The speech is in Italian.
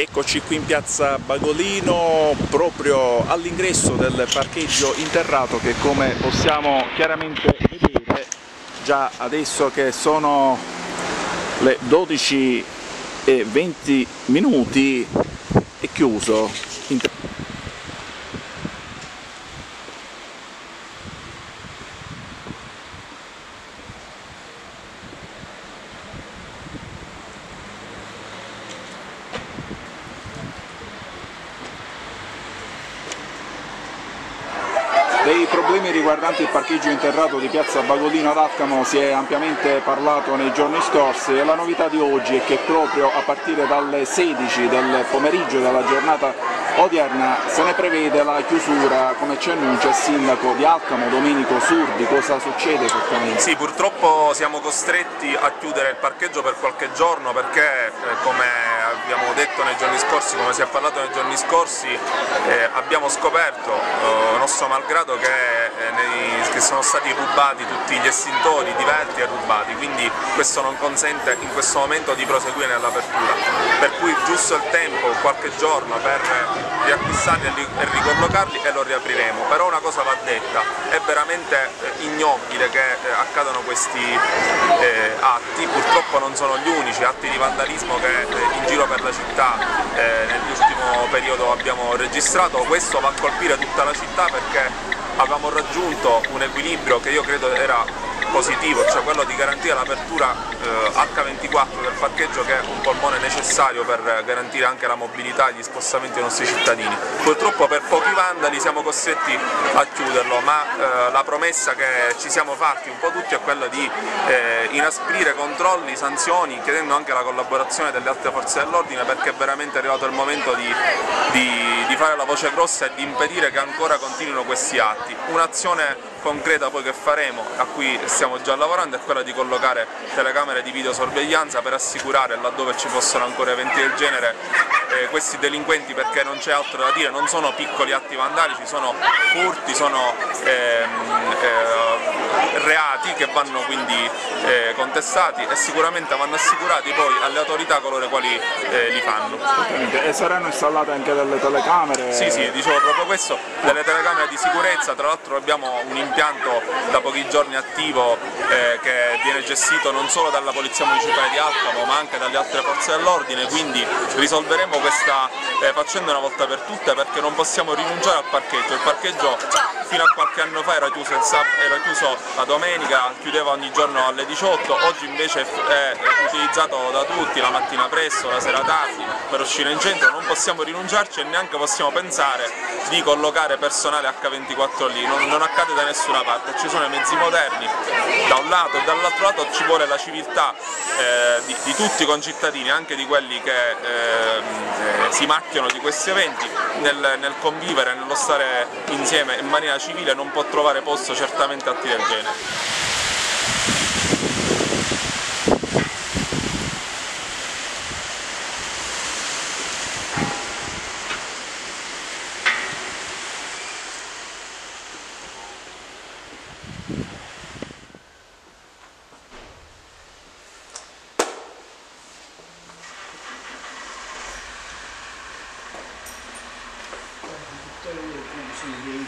Eccoci qui in piazza Bagolino, proprio all'ingresso del parcheggio interrato che come possiamo chiaramente vedere già adesso che sono le 12 e 20 minuti è chiuso. Dei problemi riguardanti il parcheggio interrato di piazza Bagolino ad Alcamo si è ampiamente parlato nei giorni scorsi e la novità di oggi è che proprio a partire dalle 16 del pomeriggio della giornata odierna se ne prevede la chiusura, come ci annuncia il sindaco di Alcamo, Domenico Surdi. Cosa succede esattamente? Sì, purtroppo siamo costretti a chiudere il parcheggio per qualche giorno perché, eh, come abbiamo detto nei giorni scorsi, come si è parlato nei giorni scorsi, eh, abbiamo scoperto, eh, nostro malgrado, che, eh, nei, che, sono stati rubati tutti gli estintori, diverti e rubati, quindi questo non consente in questo momento di proseguire nell'apertura, per cui giusto il tempo, qualche giorno per riacquistarli e ricollocarli e lo riapriremo, però una cosa va detta, è veramente eh, ignobile che eh, accadano questi eh, atti, purtroppo non sono gli unici atti di vandalismo che in giro per la città nell'ultimo periodo abbiamo registrato, questo va a colpire tutta la città perché avevamo raggiunto un equilibrio che io credo era positivo, cioè quello di garantire l'apertura eh, H24 del parcheggio che è un polmone necessario per garantire anche la mobilità e gli spostamenti dei nostri cittadini. Purtroppo per pochi vandali siamo costretti a chiuderlo, ma eh, la promessa che ci siamo fatti un po' tutti è quella di eh, inasprire controlli, sanzioni, chiedendo anche la collaborazione delle altre forze dell'ordine perché è veramente arrivato il momento di, di, di fare la voce grossa e di impedire che ancora continuino questi atti. Un'azione concreta poi che faremo, a cui stiamo già lavorando, è quella di collocare telecamere di videosorveglianza per assicurare laddove ci fossero ancora eventi del genere eh, questi delinquenti perché non c'è altro da dire, non sono piccoli atti vandalici, sono furti, sono ehm, eh, reati che vanno quindi eh, contestati e sicuramente vanno assicurati poi alle autorità coloro i quali eh, li fanno. E saranno installate anche delle telecamere? Sì, sì, dicevo proprio questo, delle telecamere di sicurezza, tra l'altro abbiamo un impianto da pochi giorni attivo eh, che viene gestito non solo dalla Polizia Municipale di Alcamo ma anche dalle altre forze dell'ordine, quindi risolveremo questa eh, faccenda una volta per tutte perché non possiamo rinunciare al parcheggio, il parcheggio fino a qualche anno fa era chiuso, era chiuso la domenica, chiudeva ogni giorno alle 18, oggi invece è utilizzato da tutti la mattina presto, la sera tardi per uscire in centro, non possiamo rinunciarci e neanche possiamo pensare di collocare personale H24 lì, non, non accade da nessuna parte, ci sono i mezzi moderni da un lato e dall'altro lato ci vuole la civiltà eh, di, di, tutti i concittadini, anche di quelli che eh, si macchiano di questi eventi, nel, nel convivere, nello stare insieme in maniera civile non può trovare posto certamente atti del genere. Tutte le conclusioni dei